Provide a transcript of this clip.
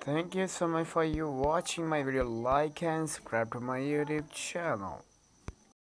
Thank you so much for you watching my video. Like and subscribe to my YouTube channel.